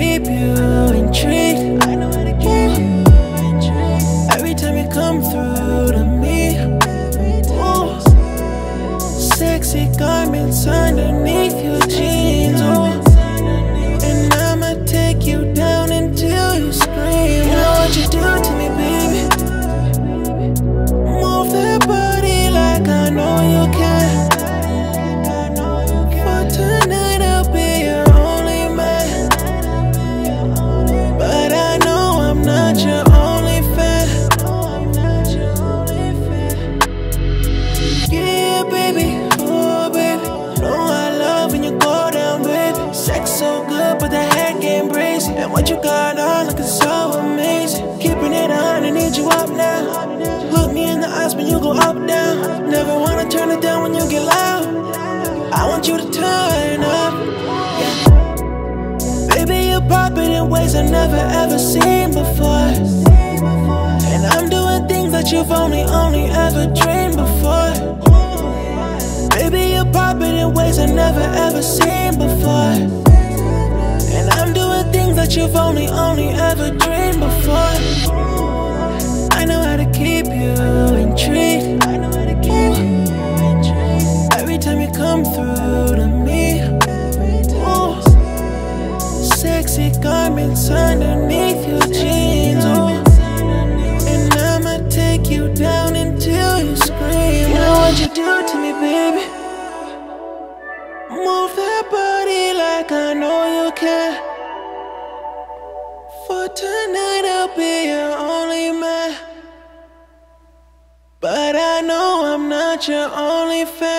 keep you intrigued. I know how to keep you intrigued. Every time you come through to me, ooh, sexy garments underneath. And what you got on looking so amazing. Keeping it on, I need you up now. Look me in the eyes when you go up down. Never wanna turn it down when you get loud. I want you to turn up. Yeah. Baby, you pop it in ways I've never ever seen before. And I'm doing things that you've only, only ever dreamed before. Baby, you pop it in ways I've never ever seen before. That you've only, only ever dreamed before. I know how to keep you intrigued. I know how to keep you intrigued. Every time you come through to me, ooh, sexy garments underneath your jeans. Ooh. And I'ma take you down until you scream. You know what you do to me, baby. Move that body like I know you can. Tonight, I'll be your only man. But I know I'm not your only fan.